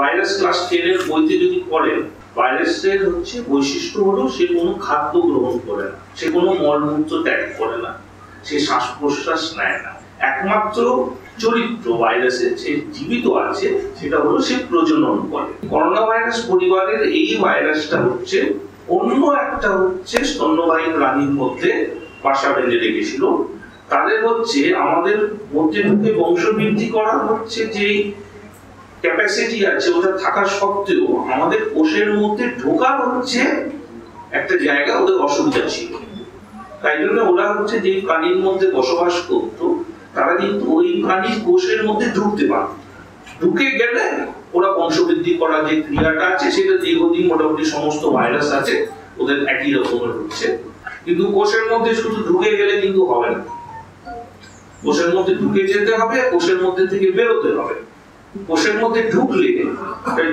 Virus class টেনের বইতে যদি পড়েন ভাইরাসের হচ্ছে বৈশিষ্ট্য হলো সে কোনো খাদ্য গ্রহণ করে না, সে কোনো মলমূত্র ত্যাগ করে না, সে শ্বাস প্রশ্বাস নেয় না। একমাত্র চরিত্র ভাইরাসের যে জীবিত আছে, সেটা হলো সে প্রজনন করে। করোনা ভাইরাস পরিবারের এই ভাইরাসটা হচ্ছে অন্য একটা হচ্ছে স্তন্যবাহী প্রাণীর মধ্যে বাসা বেঁধে রেখেছিল। তাদের হচ্ছে আমাদের মধ্যে ঢুকে বংশবৃদ্ধি করা হচ্ছে যে ক্যাপাসিটি আছে ওটা থাকা সত্ত্বেও আমাদের কোষের মধ্যে ঢোকার হচ্ছে একটা জায়গা ওদের অসুবিধা ছিল। তাই জন্য ওরা হচ্ছে যে প্রাণীর মধ্যে বসবাস করতো, তারা কিন্তু ওই প্রাণীর কোষের মধ্যে ঢুকতে পারত ঢুকে গেলে ওরা বংশবৃদ্ধি করা যে ক্রিয়াটা আছে, সেটা দীর্ঘদিন মোটামুটি সমস্ত ভাইরাস আছে, ওদের একই রকমের হচ্ছে। কিন্তু কোষের মধ্যে শুধু ঢুকে গেলে কিন্তু হবে না। কোষের মধ্যে ঢুকে যেতে হবে, কোষের মধ্যে থেকে বেরোতে হবে। কোষের মধ্যে ঢুকলে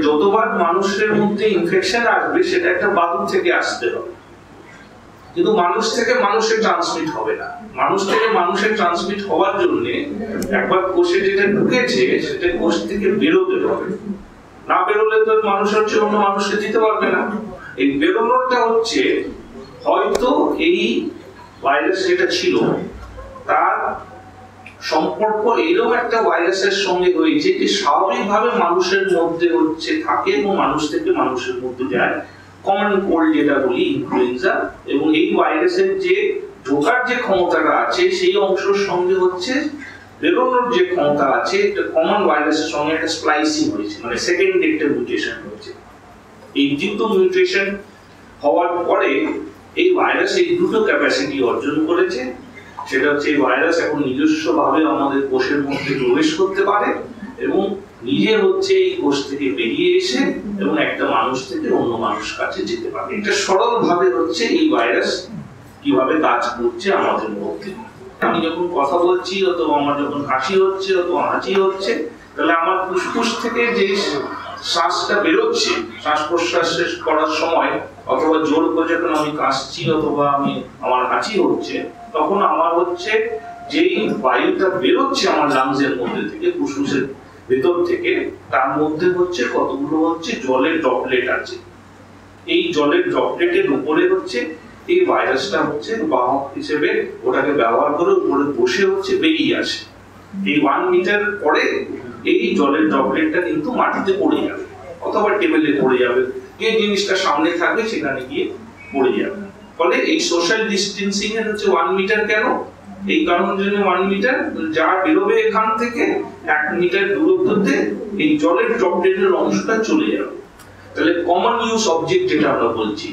যতবার মানুষের মধ্যে ইনফেকশন আসবে, সেটা একটা বাদুর থেকে আসতে হবে। কিন্তু মানুষ থেকে মানুষে ট্রান্সমিট হবে না। মানুষ থেকে মানুষের ট্রান্সমিট হওয়ার জন্য একবার কোষে যেটা ঢুকেছে, সেটা কোষ থেকে বেরোতে হবে। না বেরোলে তো মানুষ হচ্ছে অন্য মানুষকে দিতে পারবে না। এই বেরোনোটা হচ্ছে, হয়তো এই ভাইরাস যেটা ছিল, তার সম্পর্ক এরকম একটা ভাইরাসের সঙ্গে হয়েছে যে স্বাভাবিকভাবে মানুষের মধ্যে হচ্ছে থাকে এবং মানুষ থেকে মানুষের মধ্যে যায়। কমন কোল্ড যেটা বলি ইনফ্লুয়েঞ্জা এবং এই ভাইরাসের যে ঢোকার যে ক্ষমতাটা আছে, সেই অংশের সঙ্গে হচ্ছে বেরোনোর যে ক্ষমতা আছে একটা কমন ভাইরাসের সঙ্গে একটা স্প্লাইসিং হয়েছে মানে সেকেন্ড একটা মিউটেশন হয়েছে। এই দুটো মিউটেশন হওয়ার পরে এই ভাইরাস এই দুটো ক্যাপাসিটি অর্জন করেছে। সেটা হচ্ছে এই ভাইরাস এখন নিজস্বভাবে আমাদের কোষের মধ্যে প্রবেশ করতে পারে এবং নিজে হচ্ছে এই কোষ থেকে বেরিয়ে এসে এবং একটা মানুষ থেকে অন্য মানুষ কাছে যেতে পারে। এটা সরল ভাবে হচ্ছে এই ভাইরাস কীভাবে কাজ করছে আমাদের মধ্যে। আমি যখন কথা বলছি, অথবা আমার যখন হাসি হচ্ছে, অথবা হাঁচি হচ্ছে, তাহলে আমার ফুসফুস থেকে যে শ্বাসটা বেরোচ্ছে শ্বাস প্রশ্বাস শেষ করার সময়, অথবা জোর করে যখন আমি কাশছি, অথবা আমি আমার হাঁচি হচ্ছে তখন আমার হচ্ছে যেই বায়ুটা বেরোচ্ছে আমার লাংসের মধ্যে থেকে, ফুসফুসের ভেতর থেকে, তার মধ্যে হচ্ছে কতগুলো হচ্ছে জলের ড্রপলেট আছে। এই জলের ড্রপলেটের উপরে হচ্ছে এই ভাইরাসটা হচ্ছে বাহক হিসেবে ওটাকে ব্যবহার করে উপরে বসে হচ্ছে বেরিয়ে আসে। এই ওয়ান মিটার পরে এই জলের ড্রপলেটটা কিন্তু মাটিতে পড়ে যাবে, অথবা টেবিলে পড়ে যাবে। যে জিনিসটা সামনে থাকবে সেখানে গিয়ে পড়ে যাবে। ফলে এই সোশ্যাল ডিস্টেন্সিং এর হচ্ছে ওয়ান মিটার কেন? এই কারণের জন্য ওয়ান মিটার যা বেরোবে এখান থেকে এক মিটার দূরত্বতে এই জলের ড্রপলেটের অংশটা চলে যাবে। তাহলে কমন ইউজ অবজেক্ট যেটা আমরা বলছি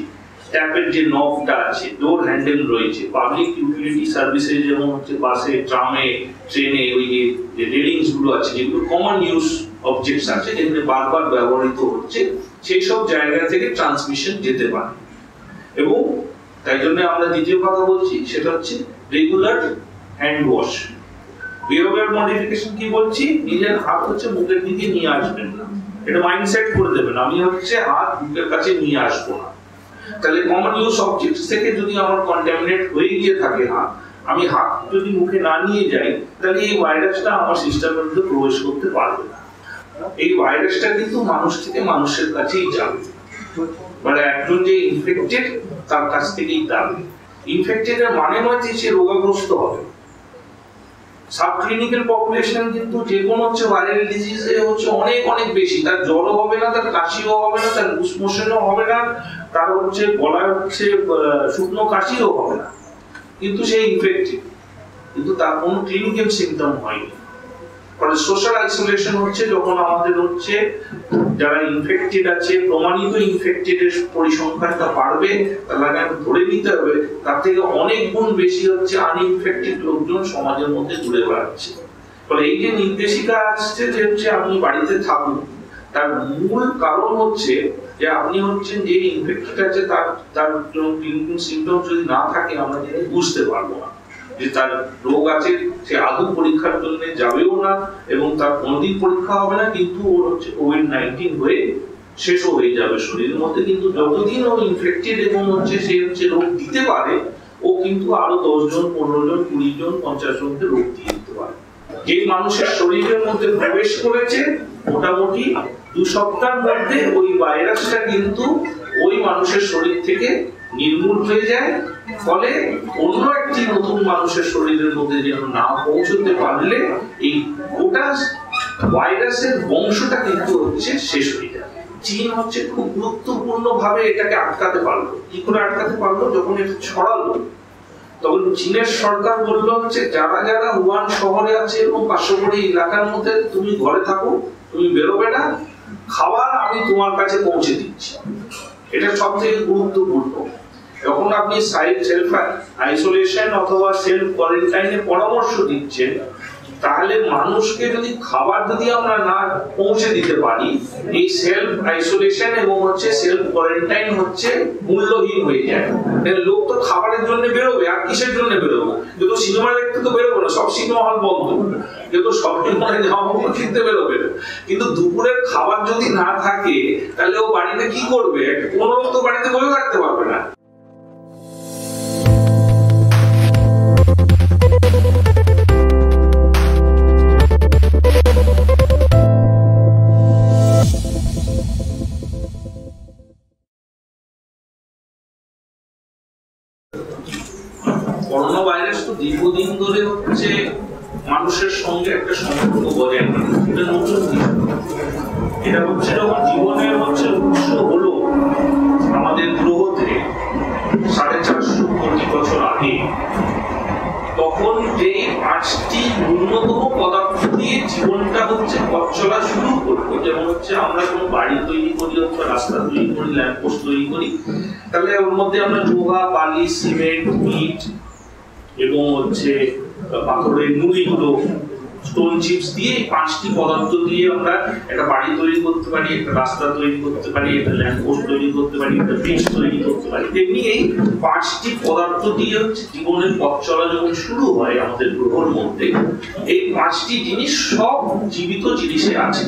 ট্যাপের যে নবটা আছে ডোর হ্যান্ডেল রয়েছে পাবলিক ইউটিলিটি সার্ভিসে যেমন হচ্ছে বাসে ট্রামে ট্রেনে ওই যে রেলিংসগুলো আছে, যেগুলো কমন ইউজ অবজেক্টস আছে, যেগুলো বারবার ব্যবহৃত হচ্ছে, সেই সব জায়গা থেকে ট্রান্সমিশন যেতে পারে। এবং তাই জন্য আমরা দ্বিতীয় কথা বলছি, সেটা হচ্ছে regular hand wash behaviour modification কি বলছি? নিজের হাত হচ্ছে মুখের দিকে নিয়ে আসবেন না। এটা মাইন্ডসেট করে দেবেন, আমি হচ্ছে হাত মুখের কাছে নিয়ে আসব না। তাহলে কমন ইউজ অবজেক্ট থেকে যদি আমার কন্টামিনেট হয়ে গিয়ে থাকে হাত, আমি হাত যদি মুখে না নিয়ে যাই, তাহলে এই ভাইরাসটা আমার সিস্টেমের মধ্যে প্রবেশ করতে পারবে না। এই ভাইরাসটা কিন্তু মানুষ থেকে মানুষের কাছেই যাবে। মানে একজন যে ইনফেক্টেড তার কাছ থেকেই যাবে ইনফেক্টেড এর মানে নয় যে সে রোগাগ্রস্ত হবে। সাব ক্লিনিক্যাল পপুলেশন কিন্তু যে কোনো হচ্ছে ভাইরাল ডিজিজে হচ্ছে অনেক অনেক বেশি। তার জ্বরও হবে না, তার কাশিও হবে না, তার মোশনও হবে না, তার হচ্ছে গলায় হচ্ছে শুকনো কাশিও হবে না। কিন্তু সে ইনফেক্টেড কিন্তু তার কোনো ক্লিনিক্যাল সিমটম হয়নি। ফলে সোশ্যাল আইসোলেশন হচ্ছে যখন আমাদের হচ্ছে যারা ইনফেক্টেড আছে, প্রমাণিত ইনফেক্টেড এর পরিসংখ্যানটা বাড়বে তাহলে ধরে নিতে হবে, তার থেকে অনেক গুণ বেশি হচ্ছে আনইনফেক্টেড লোকজন সমাজের মধ্যে ঘুরে বেড়াচ্ছে। ফলে এই যে নির্দেশিকা আসছে যে হচ্ছে আপনি বাড়িতে থাকুন, তার মূল কারণ হচ্ছে যে আপনি হচ্ছেন যে ইনফেক্টেড আছে, তার তার সিমটম যদি না থাকে, আমরা বুঝতে পারব না। যে তার রোগ আছে, সে আদৌ পরীক্ষার জন্য যাবেও না এবং তার কোনোদিন পরীক্ষা হবে না, কিন্তু ওর হচ্ছে কোভিড নাইন্টিন হয়ে শেষও হয়ে যাবে শরীরের মধ্যে। কিন্তু যতদিন ও ইনফেক্টেড এবং হচ্ছে সে হচ্ছে রোগ দিতে পারে, ও কিন্তু আরও দশ জন পনেরো জন কুড়ি জন পঞ্চাশ জনকে রোগ দিয়ে দিতে পারে। যে মানুষের শরীরের মধ্যে প্রবেশ করেছে, মোটামুটি দু সপ্তাহের মধ্যে ওই ভাইরাসটা কিন্তু ওই মানুষের শরীর থেকে নির্মূল হয়ে যায়, ফলে অন্য একটি নতুন মানুষের শরীরের মধ্যে যেন না পৌঁছতে পারলে এই গোটা ভাইরাসের বংশটা কিন্তু হচ্ছে শেষ হয়ে যায়। চীন হচ্ছে খুব গুরুত্বপূর্ণ ভাবে এটাকে আটকাতে পারল। কি করে আটকাতে পারল? যখন এটা ছড়ালো, তখন চীনের সরকার বলল হচ্ছে, যারা যারা উহান শহরে আছে এবং পার্শ্ববর্তী এলাকার মধ্যে তুমি ঘরে থাকো, তুমি বেরোবে না। খাবার আমি তোমার কাছে পৌঁছে দিচ্ছি। এটা সব থেকে গুরুত্বপূর্ণ। যখন আপনি সেলফ আইসোলেশন অথবা সেলফ কোয়ারেন্টাইনে পরামর্শ দিচ্ছেন, তাহলে মানুষকে যদি খাবার যদি আমরা না পৌঁছে দিতে পারি, এই সেলফ আইসোলেশন এবং হচ্ছে সেলফ কোয়ারেন্টাইন হচ্ছে মূল্যহীন হয়ে যায়। লোক তো খাবারের জন্য বেরোবে, আর কিসের জন্য বেরোবে? যেহেতু সিনেমা দেখতে তো বেরোবে না, সব সিনেমা হল বন্ধ। যেহেতু শপিং মলে কাপড় কিনতে বেরোবে কিন্তু দুপুরের খাবার যদি না থাকে, তাহলে ও বাড়িতে কি করবে? কোনো লোক তো বাড়িতে বসে থাকতে পারবে না। দীর্ঘদিন ধরে হচ্ছে মানুষের সঙ্গে একটা সম্পর্ক বজায় রাখে। এটা নতুন এটা হচ্ছে যখন জীবনের হচ্ছে উৎস হলো আমাদের গ্রহতে সাড়ে চারশো কোটি বছর আগে, তখন যে পাঁচটি ন্যূনতম পদার্থ দিয়ে জীবনটা হচ্ছে পথ চলা শুরু করব যেমন হচ্ছে আমরা কোনো বাড়ি তৈরি করি অথবা রাস্তা তৈরি করি, ল্যাম্পপোস্ট তৈরি করি, তাহলে ওর মধ্যে আমরা লোহা বালি, সিমেন্ট, ইট এবং হচ্ছে পাথরের নুড়িগুলো স্টোন চিপস দিয়ে পাঁচটি পদার্থ দিয়ে আমরা একটা বাড়ি তৈরি করতে পারি, একটা রাস্তা তৈরি করতে পারি, একটা ল্যাম্পপোস্ট তৈরি করতে পারি, একটা ব্রিজ তৈরি করতে পারি। তেমনি এই পাঁচটি পদার্থ দিয়ে হচ্ছে জীবনের পথ চলা যখন শুরু হয় আমাদের গ্রহর মধ্যে, এই পাঁচটি জিনিস সব জীবিত জিনিসে আছে।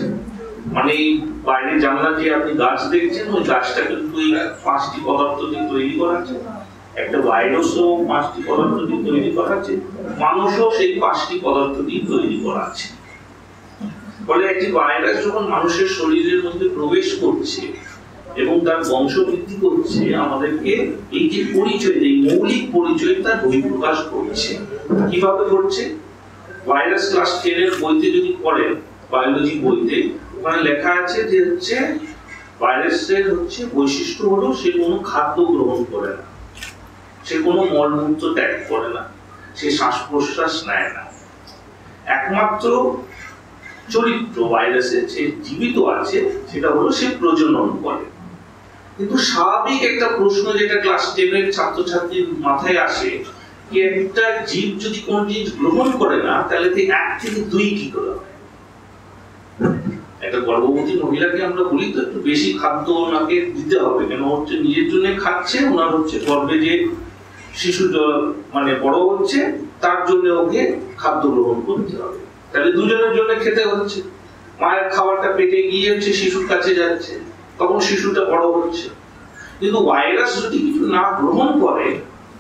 মানে এই বাইরে জানলা যে আপনি গাছ দেখছেন, ওই গাছটা কিন্তু এই পাঁচটি পদার্থ দিয়ে তৈরি করা আছে। একটা ভাইরাসও পাঁচটি পদার্থ দিয়ে তৈরি করা আছে, মানুষও সেই পাঁচটি পদার্থ দিয়ে তৈরি করা আছে। ফলে একটি ভাইরাস যখন মানুষের শরীরের মধ্যে প্রবেশ করছে এবং তার বংশ বৃদ্ধি করছে, আমাদেরকে এই যে পরিচয় এই মৌলিক পরিচয়, তার বহিঃপ্রকাশ করছে। কীভাবে করছে? ভাইরাস ক্লাস টেনের বইতে যদি পড়েন, বায়োলজি বইতে, ওখানে লেখা আছে যে হচ্ছে, ভাইরাসের হচ্ছে বৈশিষ্ট্য হলো সে কোনো খাদ্য গ্রহণ করে না। সে কোনো মলমূত্র ত্যাগ করে না, সে শ্বাস প্রশ্বাস নেয় না। একমাত্র চরিত্র ভাইরাসের যে জীবিত আছে, সেটা হলো সে প্রজনন করে। কিন্তু স্বাভাবিক একটা প্রশ্ন যেটা ক্লাস টেনের ছাত্রছাত্রীর মাথায় আসে যে একটা জীব যদি কোন জিনিস গ্রহণ করে না, তাহলে তো এক থেকে দুই কি করে একটা গর্ভবতী মহিলাকে আমরা বলি তো, একটু বেশি খাদ্য ওনাকে দিতে হবে, কেন হচ্ছে নিজের জন্য খাচ্ছে, ওনার হচ্ছে গর্ভে যে শিশু মানে বড় হচ্ছে, তার জন্য ওকে খাদ্য গ্রহণ করতে হবে। তাহলে দুজনের জন্য খেতে হচ্ছে। মায়ের খাবারটা পেটে গিয়ে হচ্ছে, শিশুর কাছে যাচ্ছে, তখন শিশুটা বড় হচ্ছে। কিন্তু ভাইরাস যদি কিছু না গ্রহণ করে,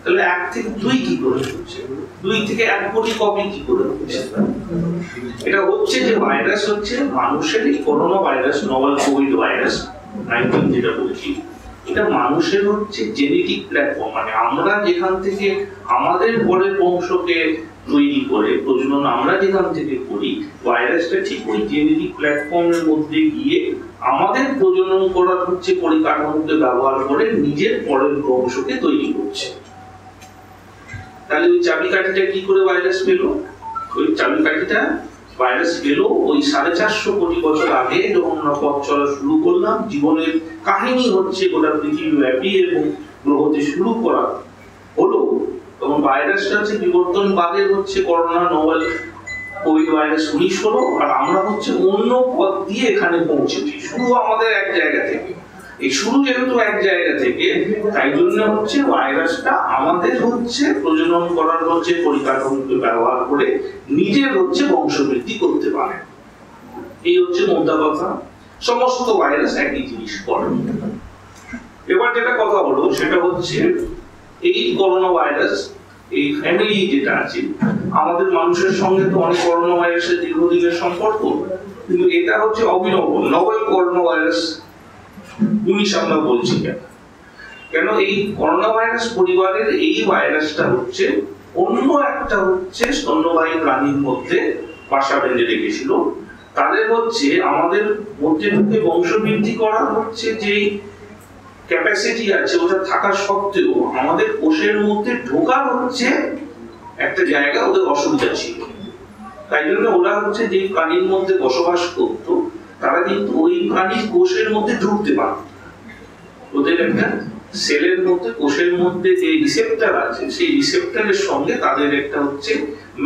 তাহলে এক থেকে দুই কি করে হচ্ছে? দুই থেকে এক কোটি কপি কি করে হচ্ছে? এটা হচ্ছে যে ভাইরাস হচ্ছে মানুষেরই corona virus novel covid virus nineteen যেটা বলছি। এটা মানুষের হচ্ছে জেনেটিক প্ল্যাটফর্ম মানে আমরা যেখান থেকে আমাদের পরের বংশকে তৈরি করে, প্রজনন আমরা যেখান থেকে করি ভাইরাসটা ঠিক ওই জেনেটিক প্ল্যাটফর্মের মধ্যে গিয়ে আমাদের প্রজনন করার হচ্ছে পরিকাঠামোকে ব্যবহার করে নিজের পরের বংশকে তৈরি করছে। তাহলে ওই চাবিকাঠিটা কি করে ভাইরাস পেল? ওই চাবিকাঠিটা ভাইরাস পেল ওই সাড়ে চারশো কোটি বছর আগে যখন আমরা পথ চলা শুরু করলাম, জীবনের কাহিনী হচ্ছে গোটা পৃথিবীব্যাপী এবং গ্রহতে শুরু করা হলো। তখন ভাইরাসটা হচ্ছে বিবর্তনবাদের হচ্ছে করোনা, নোবেল, কোভিড ভাইরাস উনিশ হলো, আর আমরা হচ্ছে অন্য পথ দিয়ে এখানে পৌঁছেছি, শুধু আমাদের এক জায়গা থেকে। এই শুরু যেহেতু এক জায়গা থেকে, তাই জন্য হচ্ছে ভাইরাসটা আমাদের হচ্ছে প্রজনন করার হচ্ছে, পরিকাঠামোকে ব্যবহার করে নিজের হচ্ছে বংশবৃদ্ধি করতে পারে। এই হচ্ছে মোদ্দা কথা সমস্ত ভাইরাস একই জিনিস করে। এবার যেটা কথা হলো সেটা হচ্ছে এই করোনা ভাইরাস, এই ফ্যামিলি যেটা আছে, আমাদের মানুষের সঙ্গে তো অনেক করোনা ভাইরাসের দীর্ঘদিনের সম্পর্ক, কিন্তু এটা হচ্ছে অভিনব নভেল করোনা ভাইরাস উনিশ আমরা বলছি কেন? কেন এই করোনা ভাইরাস পরিবারের এই ভাইরাসটা হচ্ছে অন্য একটা হচ্ছে স্তন্যবাহী প্রাণীর মধ্যে বাসা বেঁধে রেখেছিল। তাদের হচ্ছে আমাদের মধ্যে ঢুকে বংশবৃদ্ধি করা হচ্ছে যে ক্যাপাসিটি আছে, ওটা থাকা সত্ত্বেও আমাদের কোষের মধ্যে ঢোকার হচ্ছে একটা জায়গা ওদের অসুবিধা ছিল। তাই জন্য ওরা হচ্ছে যে প্রাণীর মধ্যে বসবাস করতো। তারা কিন্তু ওই প্রাণীর কোষের মধ্যে ঢুকতে পারত ওদের একটা সেলের মধ্যে, কোষের মধ্যে যে রিসেপ্টার আছে, সেই রিসেপ্টরের সঙ্গে তাদের একটা হচ্ছে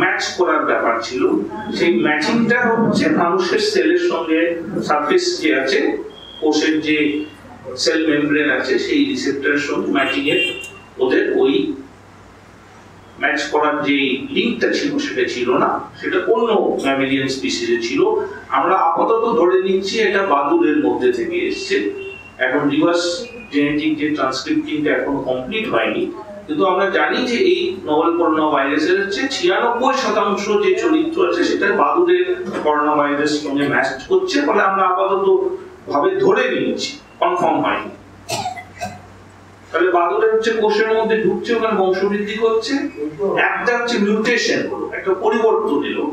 ম্যাচ করার ব্যাপার ছিল। সেই ম্যাচিংটা হচ্ছে মানুষের সেলের সঙ্গে সারফেস যে আছে, কোষের যে সেল মেমব্রেন আছে, সেই রিসেপ্টরের সঙ্গে ম্যাচিং এর ওদের ওই ম্যাচ করার যে লিঙ্কটা ছিল, সেটা ছিল না। সেটা অন্য ম্যামিলিয়ান স্পিসিসে ছিল। আমরা আপাতত ধরে নিচ্ছি এটা বাদুরের মধ্যে থেকে এসেছে। এখন রিভার্স জেনেটিক যে ট্রান্সক্রিপ্টিংটা এখন কমপ্লিট হয়নি। কিন্তু আমরা জানি যে এই নোভেল করোনা ভাইরাসের হচ্ছে ছিয়ানব্বই শতাংশ যে চরিত্র আছে, সেটা বাদুরের করোনা ভাইরাস সঙ্গে ম্যাচ করছে ফলে আমরা আপাতত ভাবে ধরে নিচ্ছি। কনফার্ম হয়নি। তাহলে বাদুরের হচ্ছে কোষের মধ্যে ঢুকছে, ওখানে বংশবৃদ্ধি করছে। একটা হচ্ছে মিউটেশন হলো, একটা পরিবর্তন এলো,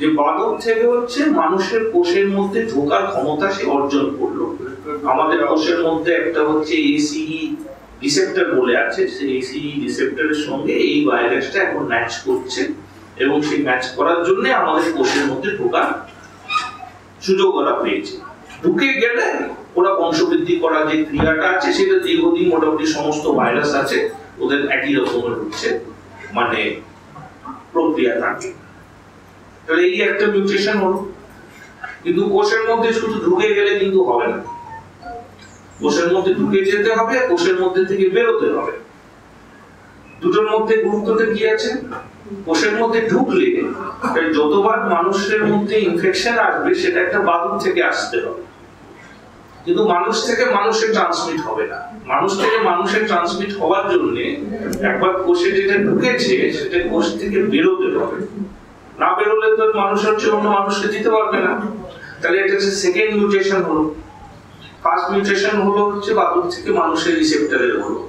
যে বাদুর থেকে হচ্ছে মানুষের কোষের মধ্যে ঢোকার ক্ষমতা সে অর্জন করল। আমাদের কোষের মধ্যে একটা হচ্ছে এসিই রিসেপ্টর বলে আছে, সেই এসিই রিসেপ্টরের সঙ্গে এই ভাইরাসটা এখন ম্যাচ করছে, এবং সেই ম্যাচ করার জন্য আমাদের কোষের মধ্যে ঢোকার সুযোগ ওরা পেয়েছে। ঢুকে গেলে ওরা বংশবৃদ্ধি করার যে ক্রিয়াটা আছে, সেটা দীর্ঘদিন মোটামুটি সমস্ত ভাইরাস আছে, ওদের একই রকমের হচ্ছে মানে প্রক্রিয়া থাকে। তাহলে এই একটা মিউটেশন হলো। কিন্তু কোষের মধ্যে শুধু ঢুকে গেলে কিন্তু হবে না। কোষের মধ্যে ঢুকে যেতে হবে, কোষের মধ্যে থেকে বেরোতে হবে। দুটোর মধ্যে গুরুত্বটা কি আছে? কোষের মধ্যে ঢুকলে যতবার মানুষের মধ্যে ইনফেকশন আসবে, সেটা একটা বাদুর থেকে আসতে হবে। কিন্তু মানুষ থেকে মানুষের ট্রান্সমিট হবে না। মানুষ থেকে মানুষের ট্রান্সমিট হওয়ার জন্য একবার কোষে যেটা ঢুকেছে, সেটা কোষ থেকে বেরোতে হবে। না বেরোলে তো মানুষ হচ্ছে অন্য মানুষকে দিতে পারবে না। তাহলে এটা হচ্ছে সেকেন্ড মিউটেশন হলো। ফার্স্ট মিউটেশন হলো হচ্ছে বাদুর থেকে মানুষের রিসেপ্টরের হলো।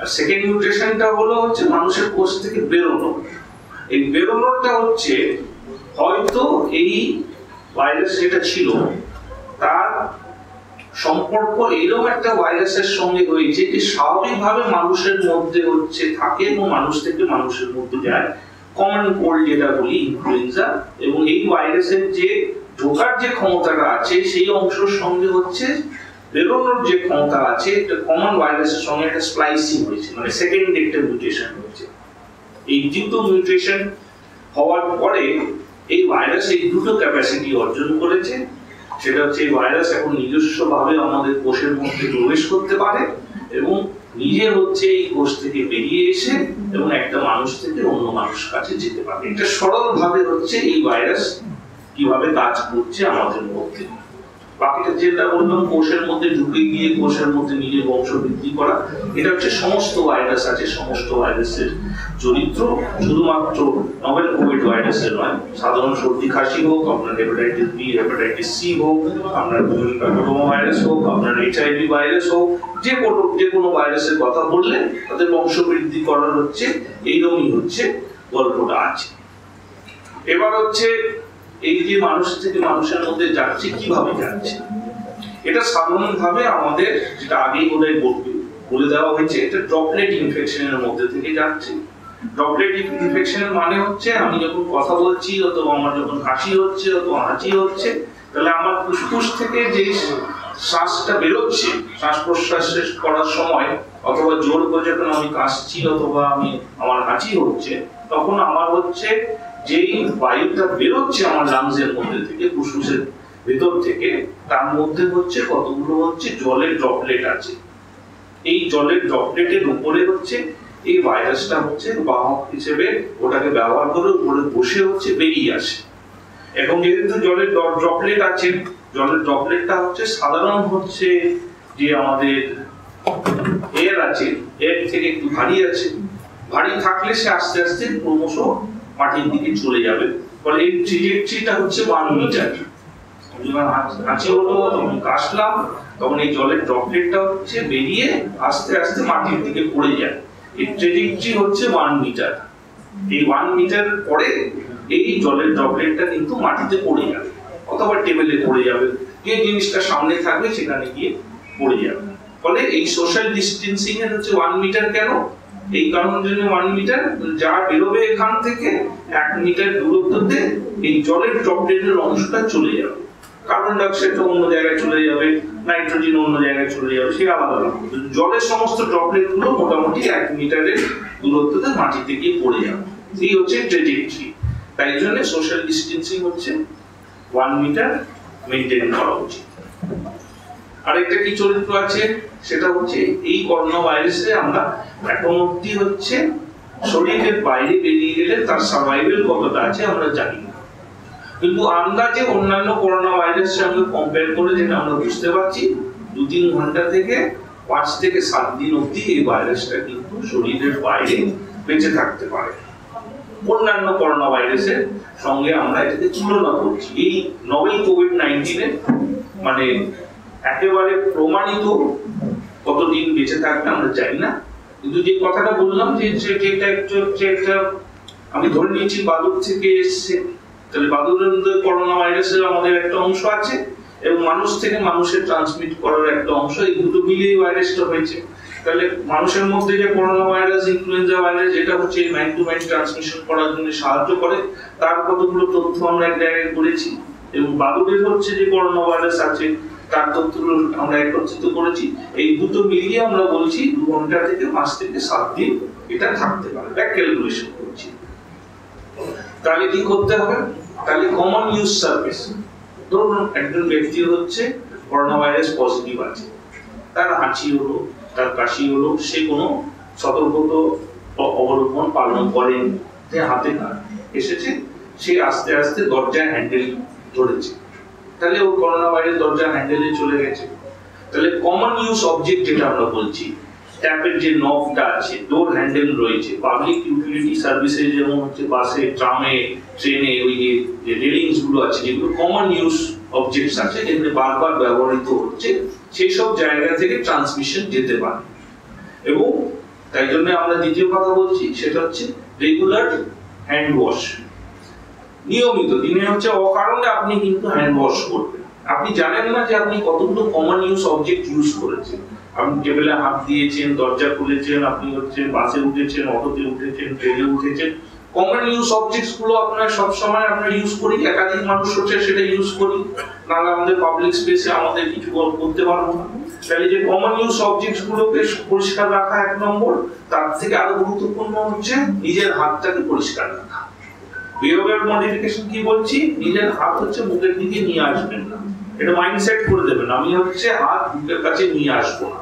আর সেকেন্ড মিউটেশনটা হলো হচ্ছে মানুষের কোষ থেকে বেরোনো। এই বেরোনোটা হচ্ছে হয়তো এই ভাইরাস যেটা ছিল, তার সম্পর্ক এরকম একটা ভাইরাসের সঙ্গে হয়েছে যে স্বাভাবিকভাবে মানুষের মধ্যে হচ্ছে থাকে এবং মানুষ থেকে মানুষের মধ্যে যায়। কমন কোল্ড যেটা বলি ইনফ্লুয়েঞ্জা এবং এই ভাইরাসের যে ঢোকার যে ক্ষমতাটা আছে, সেই অংশের সঙ্গে হচ্ছে বেরোনোর যে ক্ষমতা আছে, একটা কমন ভাইরাসের সঙ্গে একটা স্প্লাইসিং হয়েছে মানে সেকেন্ড একটা মিউটেশন হয়েছে। এই দুটো মিউটেশন হওয়ার পরে এই ভাইরাস এই দুটো ক্যাপাসিটি অর্জন করেছে। সেটা হচ্ছে এই ভাইরাস এখন নিজস্ব ভাবে আমাদের কোষের মধ্যে প্রবেশ করতে পারে এবং নিজে হচ্ছে এই কোষ থেকে বেরিয়ে এসে এবং একটা মানুষ থেকে অন্য মানুষ কাছে যেতে পারে। এটা সরল ভাবে হচ্ছে এই ভাইরাস কীভাবে কাজ করছে আমাদের মধ্যে। বাকিটা যেটা বললাম, কোষের মধ্যে ঢুকে গিয়ে কোষের মধ্যে নিজের বংশ বৃদ্ধি করা, এটা হচ্ছে সমস্ত ভাইরাস আছে, সমস্ত ভাইরাসের চরিত্র। শুধুমাত্র নভেল কোভিড ভাইরাসের নয়, সাধারণ সর্দি কাশি হোক, আপনার হেপাটাইটিস বি হেপাটাইটিস সি হোক, আপনার করোনা ভাইরাস হোক, আপনার এইচআইভি ভাইরাস হোক, যে কোনো যে কোনো ভাইরাসের কথা বললে তাদের বংশ বৃদ্ধি করার হচ্ছে, এইরকমই হচ্ছে গল্পটা আছে এবার হচ্ছে এই যে মানুষ থেকে মানুষের মধ্যে যাচ্ছে, কীভাবে যাচ্ছে? এটা সাধারণভাবে আমাদের যেটা আগেই বলে দেওয়া হয়েছে এটা ড্রপলেট ইনফেকশনের মধ্যে থেকে যাচ্ছে। ড্রপলেট ইনফেকশনের মানে হচ্ছে, আমি যখন কথা বলছি, অথবা আমার যখন হাসি হচ্ছে, অথবা হাঁচি হচ্ছে, তাহলে আমার ফুসফুস থেকে যে শ্বাসটা বেরোচ্ছে শ্বাস প্রশ্বাস করার সময়, অথবা জোর করে যখন আমি কাশছি, অথবা আমি আমার হাঁচি হচ্ছে, তখন আমার হচ্ছে যেই বায়ুটা বেরোচ্ছে আমার লাংসের মধ্যে থেকে, ফুসফুসের ভেতর থেকে, তার মধ্যে হচ্ছে কতগুলো হচ্ছে জলের ড্রপলেট আছে। এই জলের ড্রপলেটের উপরে হচ্ছে এই ভাইরাসটা হচ্ছে বাহক হিসেবে ওটাকে ব্যবহার করে উপরে বসে হচ্ছে বেরিয়ে আসে। এবং যেহেতু জলের ড্রপলেট আছে, জলের ড্রপলেটটা হচ্ছে সাধারণ হচ্ছে যে আমাদের এয়ার আছে এর থেকে একটু ভারী আছে। ভারী থাকলে সে আস্তে আস্তে ক্রমশ মাটির দিকে চলে যাবে। ফলে এই ট্রিজেক্টরিটা হচ্ছে ওয়ান মিটার যখন হাঁচ- হলো তখন কাশলাম তখন এই জলের ড্রপলেটটা হচ্ছে বেরিয়ে আস্তে আস্তে মাটির দিকে পড়ে যায়। এই ট্রেজেক্টরি হচ্ছে ওয়ান মিটার এই ওয়ান মিটার পরে এই জলের ড্রপলেটটা কিন্তু মাটিতে পড়ে যাবে, অথবা টেবিলে পড়ে যাবে। যে জিনিসটা সামনে থাকবে, সেখানে গিয়ে পড়ে যাবে। ফলে এই সোশ্যাল ডিস্টেন্সিং এর হচ্ছে ওয়ান মিটার কেন? এই কারণের জন্য ওয়ান মিটার যা বেরোবে এখান থেকে, এক মিটার দূরত্বতে এই জলের ড্রপলেটের অংশটা চলে যাবে। কার্বন ডাইঅক্সাইডটা অন্য জায়গায় চলে যাবে নাইট্রোজেন অন্য জায়গায় চলে যাবে সে আলাদা জলের সমস্ত ড্রপলেটগুলো মোটামুটি এক মিটারের দূরত্বতে মাটিতে গিয়ে পড়ে যাবে। এই হচ্ছে ট্রেজেক্টরি তাই জন্য সোশ্যাল ডিস্টেন্সিং হচ্ছে। ওয়ান মিটার মেনটেন করা উচিত। আরেকটা কি চরিত্র আছে? সেটা হচ্ছে এই করোনা ভাইরাসে আমরা এখন অব্দি হচ্ছে শরীরের বাইরে বেরিয়ে গেলে তার সার্ভাইভাল কতটা আছে আমরা জানি না। কিন্তু আন্দাজে অন্যান্য করোনা ভাইরাসের সঙ্গে কম্পেয়ার করে যেটা আমরা বুঝতে পারছি দু তিন ঘণ্টা থেকে পাঁচ থেকে সাত দিন অবধি এই ভাইরাসটা কিন্তু শরীরের বাইরে বেঁচে থাকতে পারে। অন্যান্য করোনা ভাইরাসের সঙ্গে আমরা এটাকে তুলনা করছি। এই নভেল কোভিড নাইন্টিনের মানে একেবারে প্রমাণিত কতদিন বেঁচে থাকবে আমরা জানি না। কিন্তু যে কথাটা বললাম যে আমি ধরে নিয়েছি বাদুর থেকে এসছে। তাহলে বাদুরের মধ্যে করোনা ভাইরাসের আমাদের একটা অংশ আছে এবং মানুষ থেকে মানুষের ট্রান্সমিট করার একটা অংশ। এই দুটো মিলিয়ে ভাইরাসটা হয়েছে। তাহলে মানুষের মধ্যে যে করোনা ভাইরাস ইনফ্লুয়েঞ্জা ভাইরাস, যেটা হচ্ছে ম্যান টু ম্যান ট্রান্সমিশন করার জন্য সাহায্য করে, তার কতগুলো তথ্য আমরা এক জায়গায় করেছি। এবং বাদুরের হচ্ছে যে করোনা ভাইরাস আছে তার তথ্যগুলো আমরা একত্রিত করেছি। এই দুটো মিলিয়ে আমরা বলছি দু ঘণ্টা থেকে পাঁচ থেকে সাত দিন এটা থাকতে পারে ব্যাক ক্যালকুলেশন করছি। তাহলে কি করতে হবে? তাহলে কমন ইউজ সার্ভিস ধরুন একজন ব্যক্তি হচ্ছে করোনা ভাইরাস পজিটিভ আছে। তার হাঁচি হলো, তার কাশি হলো, সে কোনো সতর্কত অবলম্বন পালন করেন। হাতে না, এসেছে, সে আস্তে আস্তে দরজায় হ্যান্ডেল ধরেছে। তাহলে ও করোনা ভাইরাস দরজা হ্যান্ডেলে চলে গেছে। তাহলে কমন ইউজ অবজেক্ট যেটা আমরা বলছি ট্যাপের যে নবটা আছে ডোর হ্যান্ডেল রয়েছে পাবলিক ইউটিলিটি সার্ভিসে যেমন হচ্ছে বাসে ট্রামে ট্রেনে ওই যে যে রেলিংসগুলো আছে, যেগুলো কমন ইউজ অবজেক্টস আছে, যেগুলো বারবার ব্যবহৃত হচ্ছে সেই সব জায়গা থেকে ট্রান্সমিশন যেতে পারে। এবং তাই জন্য আমরা দ্বিতীয় কথা বলছি, সেটা হচ্ছে রেগুলার হ্যান্ড ওয়াশ নিয়মিত, দিনে হচ্ছে অকারণে আপনি কিন্তু হ্যান্ড ওয়াশ করবেন। আপনি জানেন না যে আপনি কতগুলো কমন ইউজ অবজেক্ট ইউজ করেছেন। আপনি টেবিলে হাত দিয়েছেন, দরজা খুলেছেন, আপনি হচ্ছে বাসে উঠেছেন অটোতে উঠেছেন ট্রেনে উঠেছেন। কমন ইউজ অবজেক্টসগুলো আপনার সব সময় আমরা ইউজ করি, একাধিক মানুষ হচ্ছে সেটা ইউজ করি। নাহলে আমাদের পাবলিক স্পেসে আমাদের কিছু কর- করতে পারব না। তাহলে যে কমন ইউজ অবজেক্টস গুলোকে পরিষ্কার রাখা এক নম্বর, তার থেকে আরও গুরুত্বপূর্ণ হচ্ছে নিজের হাতটাকে পরিষ্কার রাখা। বিহেভিয়ার মডিফিকেশন কি বলছি? নিজের হাত হচ্ছে মুখের দিকে নিয়ে আসবেন না। এটা মাইন্ডসেট করে দেবেন। আমি হচ্ছে হাত মুখের কাছে নিয়ে আসব না।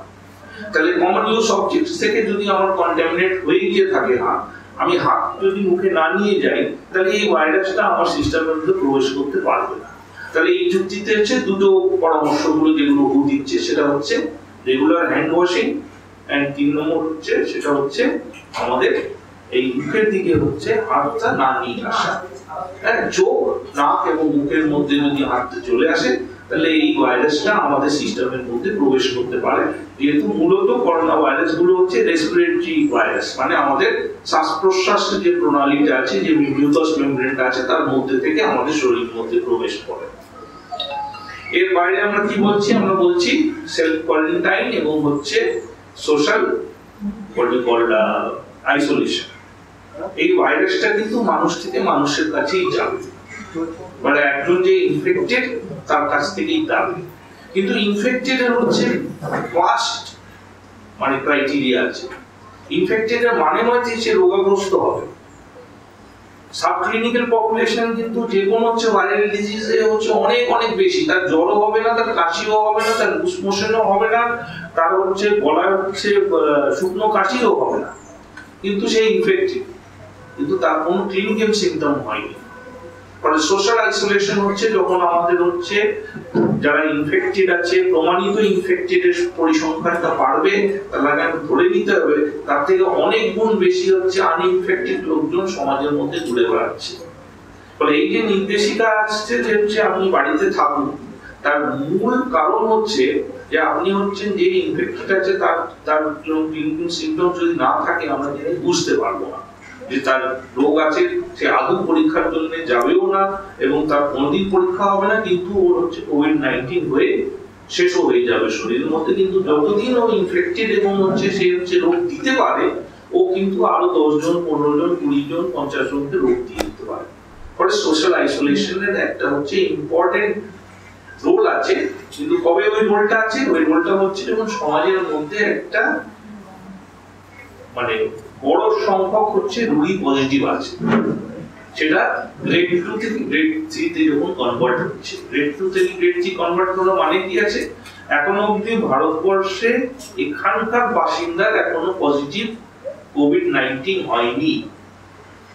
তাহলে কমন ইউজ অবজেক্ট থেকে যদি আমার কন্টামিনেট হয়ে গিয়ে থাকে হাত, আমি হাত যদি মুখে না নিয়ে যাই, তাহলে এই ভাইরাসটা আমার সিস্টেমের মধ্যে প্রবেশ করতে পারবে না। তাহলে এই যুক্তিতে হচ্ছে দুটো পরামর্শগুলো যেগুলো হু দিচ্ছে, সেটা হচ্ছে রেগুলার হ্যান্ড ওয়াশিং অ্যান্ড তিন নম্বর হচ্ছে, সেটা হচ্ছে আমাদের এই মুখের দিকে হচ্ছে হাতটা না নিয়ে আসা। হ্যাঁ চোখ, নাক এবং মুখের মধ্যে যদি হাতটা চলে আসে, তাহলে এই ভাইরাসটা আমাদের সিস্টেমের মধ্যে প্রবেশ করতে পারে। যেহেতু মূলত করোনা ভাইরাসগুলো হচ্ছে রেসপিরেটরি ভাইরাস মানে আমাদের শ্বাস প্রশ্বাসের যে প্রণালীটা আছে, যে মিউকাস মেমব্রেনটা আছে, তার মধ্যে থেকে আমাদের শরীরের মধ্যে প্রবেশ করে। এর বাইরে আমরা কি বলছি? আমরা বলছি সেলফ কোয়ারেন্টাইন এবং হচ্ছে সোশ্যাল কল্ড আইসোলেশন এই ভাইরাসটা কিন্তু মানুষ থেকে মানুষের কাছেই যাবে। মানে একজন যে ইনফেক্টেড তার কাছ থেকেই যাবে। কিন্তু ইনফেক্টেড এর হচ্ছে ফার্স্ট মানে ক্রাইটেরিয়া আছে। ইনফেক্টেড এর মানে নয় যে সে রোগাগ্রস্ত হবে। সাব ক্লিনিক্যাল পপুলেশন কিন্তু যে কোনো হচ্ছে ভাইরাল ডিজিজে হচ্ছে অনেক অনেক বেশি। তার জ্বরও হবে না, তার কাশিও হবে না, তার মোশনও হবে না, তার হচ্ছে গলায় হচ্ছে শুকনো কাশিও হবে না। কিন্তু সে ইনফেক্টেড কিন্তু তার কোনো ক্লিনিক্যাল সিমটম হয়নি। ফলে সোশ্যাল আইসোলেশন হচ্ছে যখন আমাদের হচ্ছে যারা ইনফেক্টেড আছে, প্রমাণিত পরিসংখ্যানটা বাড়বে আগে ধরে নিতে হবে, তার থেকে অনেক গুণ বেশি হচ্ছে আনইনফেক্টেড লোকজন সমাজের মধ্যে ঘুরে বেড়াচ্ছে। ফলে এই যে নির্দেশিকা আসছে যে হচ্ছে আপনি বাড়িতে থাকুন, তার মূল কারণ হচ্ছে যে আপনি হচ্ছেন যে ইনফেক্টেড আছে, তার তার সিমটম যদি না থাকে, আমরা বুঝতে পারব না। যে তার রোগ আছে, সে আদৌ পরীক্ষার জন্য যাবেও না এবং তার কোনোদিন পরীক্ষা হবে না, কিন্তু ওর হচ্ছে কোভিড নাইন্টিন হয়ে শেষও হয়ে যাবে শরীরের মধ্যে। কিন্তু যতদিন ও ইনফেক্টেড এবং হচ্ছে সে হচ্ছে রোগ দিতে পারে, ও কিন্তু আরও দশ জন পনেরো জন কুড়ি জন পঞ্চাশ জনকে রোগ দিয়ে দিতে পারে। ফলে সোশ্যাল আইসোলেশনের একটা হচ্ছে ইম্পর্টেন্ট রোল আছে। কিন্তু কবে ওই রোলটা আছে? ওই রোলটা হচ্ছে যখন সমাজের মধ্যে একটা মানে বড় সংখ্যক হচ্ছে রুগী পজিটিভ আছে। সেটা গ্রেড টু থেকে গ্রেড থ্রিতে যখন কনভার্ট হচ্ছে গ্রেড টু থেকে গ্রেড থ্রি কনভার্ট করার মানে কি আছে? এখনও অবধি ভারতবর্ষে এখানকার বাসিন্দার এখনও পজিটিভ কোভিড নাইন্টিন হয়নি।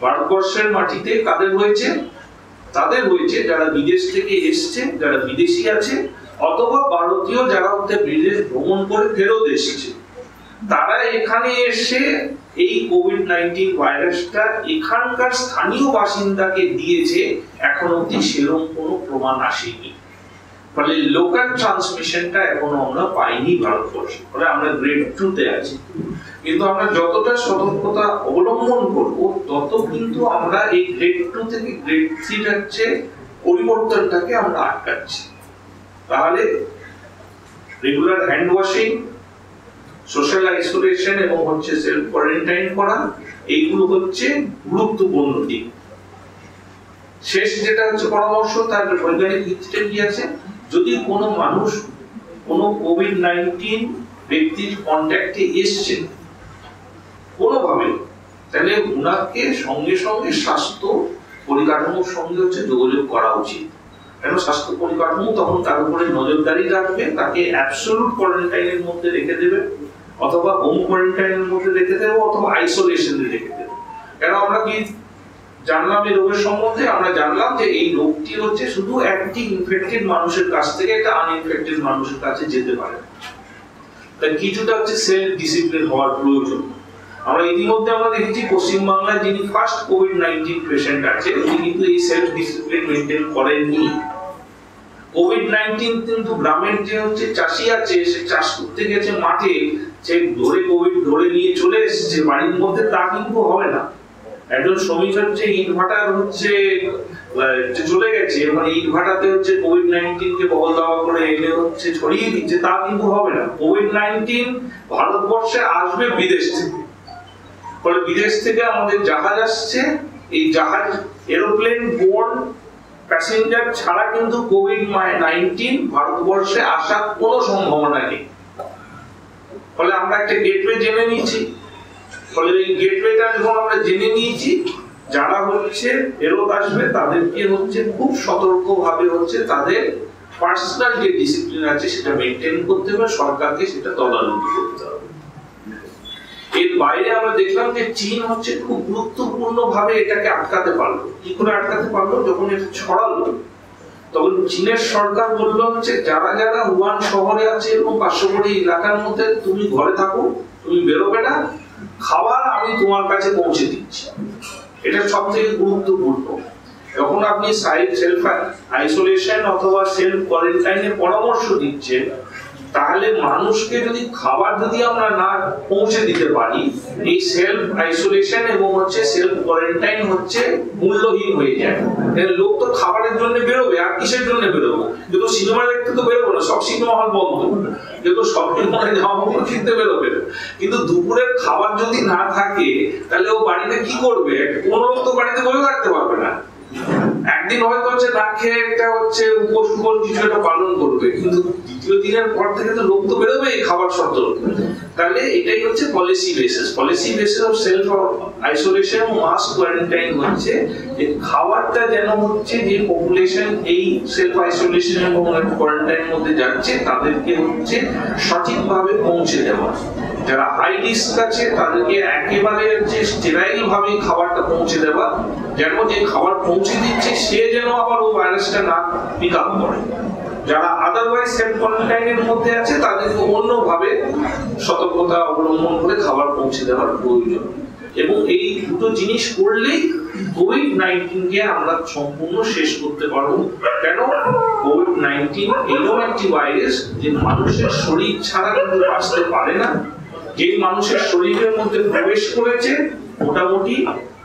ভারতবর্ষের মাটিতে কাদের হয়েছে? তাদের হয়েছে যারা বিদেশ থেকে এসছে, যারা বিদেশি আছে, অথবা ভারতীয় যারা বিদেশ ভ্রমণ করে ফেরত এসেছে। তারা এখানে এসে এই কোভিড নাইন্টিন ভাইরাসটা এখানকার স্থানীয় বাসিন্দাকে দিয়েছে, এখন অব্দি সেরকম কোনো প্রমাণ আসেনি। ফলে লোকাল ট্রান্সমিশনটা এখনও আমরা পাইনি ভারতবর্ষে। ফলে আমরা গ্রেড টু তে আছি। কিন্তু আমরা যতটা সতর্কতা অবলম্বন করব, তত কিন্তু আমরা এই গ্রেড টু থেকে গ্রেড থ্রি হচ্ছে পরিবর্তনটাকে আমরা আটকাচ্ছি। তাহলে regular hand washing social isolation এবং হচ্ছে সেলফ কোয়ারেন্টাইন করা, এইগুলো হচ্ছে গুরুত্বপূর্ণ দিক। শেষ যেটা হচ্ছে পরামর্শ, তার বৈজ্ঞানিক ভিত্তিতে কি আছে? যদি কোনো মানুষ কোনো কোভিড নাইন্টিন ব্যক্তির কন্ট্যাক্টে এসছে, কোনোভাবে, তাহলে উনাকে সঙ্গে সঙ্গে স্বাস্থ্য পরিকাঠামোর সঙ্গে হচ্ছে যোগাযোগ করা উচিত। কেন? স্বাস্থ্য পরিকাঠামো তখন তার উপরে নজরদারি রাখবে, তাকে অ্যাবসলুট কোয়ারেন্টাইনের মধ্যে রেখে দেবে। অথবা হোম কোয়ারেন্টাইনের মধ্যে রেখে দেবে অথবা আইসোলেশনে রেখে দেবে। কেন আমরা কি জানলাম এই রোগের সম্বন্ধে? আমরা জানলাম যে এই রোগটি হচ্ছে শুধু একটি ইনফেক্টেড মানুষের কাছ থেকে একটা আনইনফেক্টেড মানুষের কাছে যেতে পারে। তাই কিছুটা হচ্ছে সেলফ ডিসিপ্লিন হওয়ার প্রয়োজন। আমরা ইতিমধ্যে আমরা দেখেছি পশ্চিমবাংলায় যিনি ফার্স্ট কোভিড নাইন্টিন পেশেন্ট আছে উনি কিন্তু এই সেলফ ডিসিপ্লিন মেনটেন করেননি। কোভিড নাইন্টিন কিন্তু গ্রামের যে হচ্ছে চাষি আছে, সে চাষ করতে গেছে মাঠে সে ধরে কোভিড ধরে নিয়ে চলে এসেছে, বাড়ির মধ্যে তা কিন্তু হবে না। একজন শ্রমিক হচ্ছে, ইট ভাটার হচ্ছে চলে গেছে মানে ইট ভাটাতে হচ্ছে কোভিড নাইন্টিন কে বহল দাওয়া করে এনে হচ্ছে ছড়িয়ে দিচ্ছে, তা কিন্তু হবে না। কোভিড নাইন্টিন ভারতবর্ষে আসবে বিদেশ থেকে। ফলে বিদেশ থেকে আমাদের জাহাজ আসছে, এই জাহাজ এরোপ্লেন বোর্ড প্যাসেঞ্জার ছাড়া কিন্তু কোভিড নাইন্টিন ভারতবর্ষে আসার কোনো সম্ভাবনা নেই। ফলে আমরা একটা গেটওয়ে জেনে নিয়েছি। ফলে এই গেটওয়েটা যখন আমরা জেনে নিয়েছি, যারা হচ্ছে ফেরত আসবে, তাদেরকে হচ্ছে খুব সতর্ক ভাবে হচ্ছে তাদের পার্সোনাল যে ডিসিপ্লিন আছে, সেটা মেনটেন করতে হবে, সরকারকে সেটা তদারকি করতে হবে। এর বাইরে আমরা দেখলাম যে চীন হচ্ছে খুব গুরুত্বপূর্ণ ভাবে এটাকে আটকাতে পারল। কি করে আটকাতে পারল? যখন এটা ছড়ালো তখন চীনের সরকার বলল হচ্ছে যারা যারা উহান শহরে আছে এবং পার্শ্ববর্তী এলাকার মধ্যে তুমি ঘরে থাকো, তুমি বেরোবে না, খাবার আমি তোমার কাছে পৌঁছে দিচ্ছি। এটা সব থেকে গুরুত্বপূর্ণ। যখন আপনি সাইড সেলফ আইসোলেশন অথবা সেলফ কোয়ারেন্টাইনের পরামর্শ দিচ্ছেন তাহলে মানুষকে যদি খাবার যদি আমরা না পৌঁছে দিতে পারি, এই সেলফ আইসোলেশন এবং হচ্ছে সেলফ কোয়ারেন্টাইন হচ্ছে মূল্যহীন হয়ে যায়। লোক তো খাবারের জন্য বেরোবে, আর কিসের জন্য বেরোবো? যেহেতু সিনেমা দেখতে তো বেরোবো না, সব সিনেমা হল বন্ধ। যেহেতু শপিং মলে জামা কাপড় কিনতে বেরোবে কিন্তু দুপুরের খাবার যদি না থাকে, তাহলে ও বাড়িতে কি করবে? কোনো লোক তো বাড়িতে বসে থাকতে পারবে না। একদিন হয়তো হচ্ছে না খেয়ে একটা হচ্ছে উপোস উপোস কিছু একটা পালন করবে, কিন্তু দ্বিতীয় দিনের পর থেকে তো লোক তো বেরোবে খাবার শর্ত তাহলে এটাই হচ্ছে policy basis policy basis of self isolation mass quarantine হচ্ছে যে খাবারটা যেন হচ্ছে যে পপুলেশন এই সেলফ আইসোলেশন এবং কোয়ারেন্টাইন মধ্যে যাচ্ছে, তাদেরকে হচ্ছে সঠিকভাবে পৌঁছে দেওয়া। যারা হাই রিস্ক আছে, তাদেরকে একেবারে হচ্ছে স্টেরাইল ভাবে খাবারটা পৌঁছে দেওয়া যেন যে খাবার পৌঁছে দিচ্ছে, সে যেন আবার ও ভাইরাসটা না পিক আপ করে। যারা আদারওয়াইজ সেলফ কোয়ারেন্টাইনের মধ্যে আছে, তাদেরকে অন্যভাবে সতর্কতা অবলম্বন করে খাবার পৌঁছে দেওয়ার প্রয়োজন। এবং এই দুটো জিনিস করলেই কোভিড নাইন্টিনকে আমরা সম্পূর্ণ শেষ করতে পারব। কেন? কোভিড নাইন্টিন এরকম একটি ভাইরাস যে মানুষের শরীর ছাড়া কিন্তু বাঁচতে পারে না। যে মানুষের শরীরের মধ্যে প্রবেশ করেছে, মোটামুটি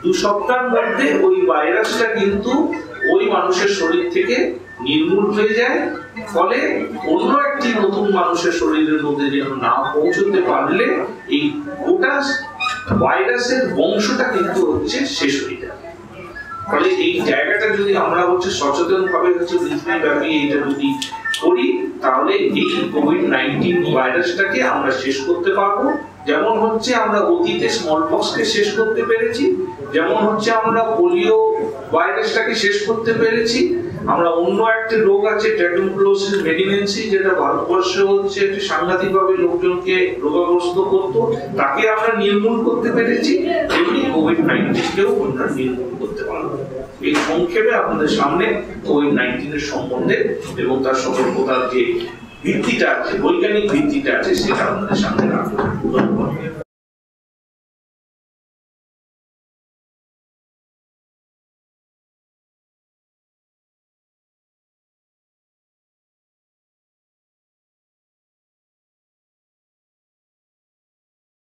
দু সপ্তাহের মধ্যে ওই ভাইরাসটা কিন্তু ওই মানুষের শরীর থেকে নির্মূল হয়ে যায়। ফলে অন্য একটি নতুন মানুষের শরীরের মধ্যে যেন না পৌঁছতে পারলে এই গোটা ভাইরাসের বংশটা কিন্তু হচ্ছে শেষ হয়ে যায়। ফলে এই জায়গাটা যদি আমরা হচ্ছে সচেতন ভাবে হচ্ছে পৃথিবীব্যাপী এটা যদি করি, তাহলে এই কোভিড নাইন্টিন ভাইরাসটাকে আমরা শেষ করতে পারব। যেমন হচ্ছে আমরা অতীতে স্মল পক্সকে শেষ করতে পেরেছি, যেমন হচ্ছে আমরা পোলিও ভাইরাসটাকে শেষ করতে পেরেছি। আমরা অন্য একটা রোগ আছে টেটুকুলোসিস মেডিনেন্সি যেটা ভারতবর্ষে হচ্ছে একটি সাংঘাতিক ভাবে লোকজনকে রোগাগ্রস্ত করতো, তাকে আমরা নির্মূল করতে পেরেছি। তেমনি কোভিড নাইন্টিনকেও আমরা নির্মূল করতে পারব এই সংক্ষেপে আপনাদের সামনে কোভিড নাইন্টিনের সম্বন্ধে এবং তার সতর্কতার যে ভিত্তিটা আছে, বৈজ্ঞানিক ভিত্তিটা আছে, সেটা আপনাদের সামনে রাখলাম।